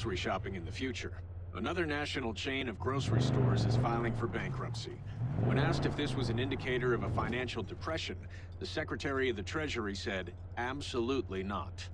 grocery shopping in the future. Another national chain of grocery stores is filing for bankruptcy. When asked if this was an indicator of a financial depression, the Secretary of the Treasury said, absolutely not.